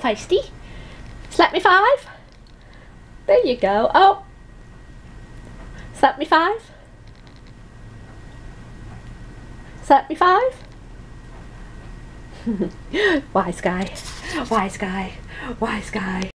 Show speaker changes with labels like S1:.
S1: feisty. Slap me five. There you go. Oh. Slap me five. Slap me five. wise guy. Wise guy. Wise guy.